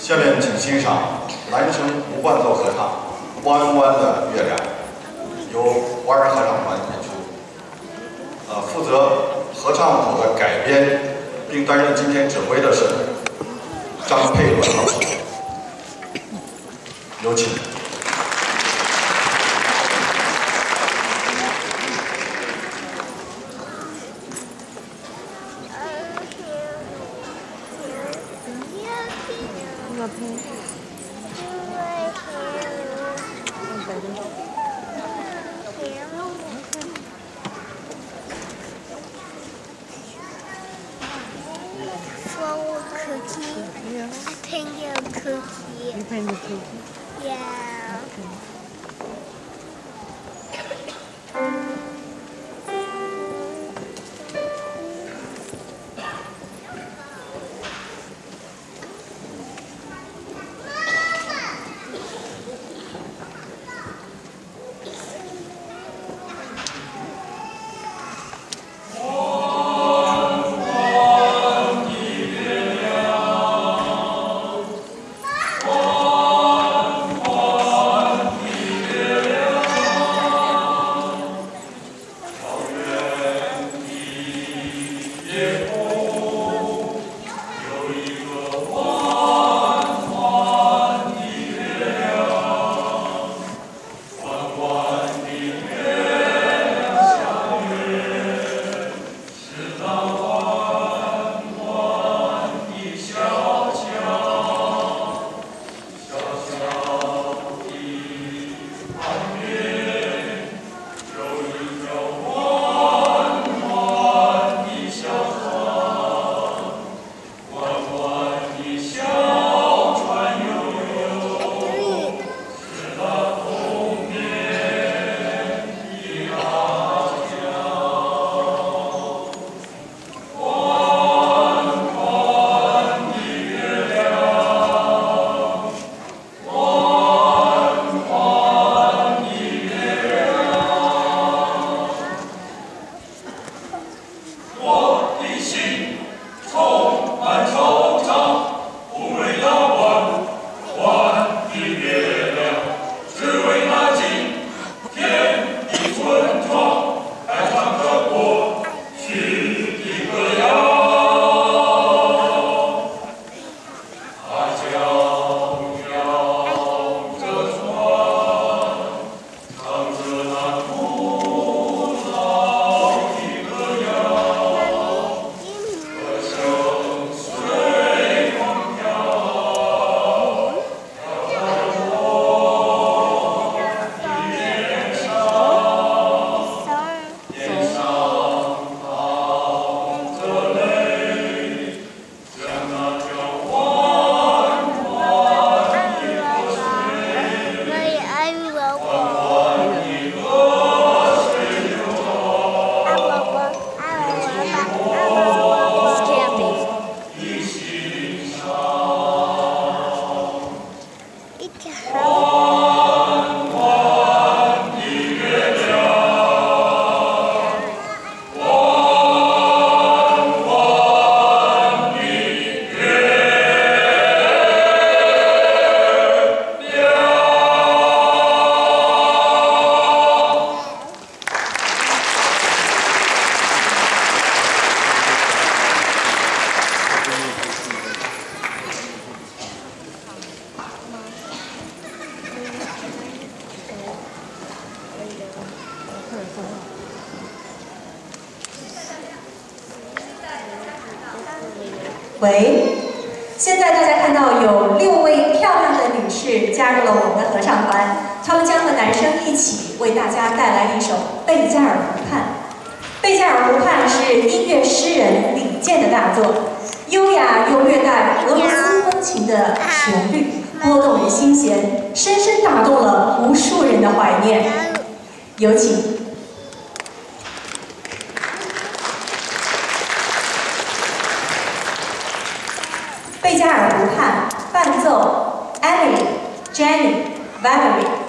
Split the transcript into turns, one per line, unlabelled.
下面请欣赏男声无伴奏合唱《弯弯的月亮》，由花儿合唱团演出。呃，负责合唱组的改编并担任今天指挥的是张佩伦老师，有请。
Cookie. Yeah. I painted a cookie.
You painted a cookie?
Yeah.
와! 现在大家看到有六位漂亮的女士加入了我们的合唱团，她们将和男生一起为大家带来一首《贝加尔湖畔》。《贝加尔湖畔》是音乐诗人李健的大作，优雅又略带俄罗斯风情的旋律，拨动人心弦，深深打动了无数人的怀念。有请。贝加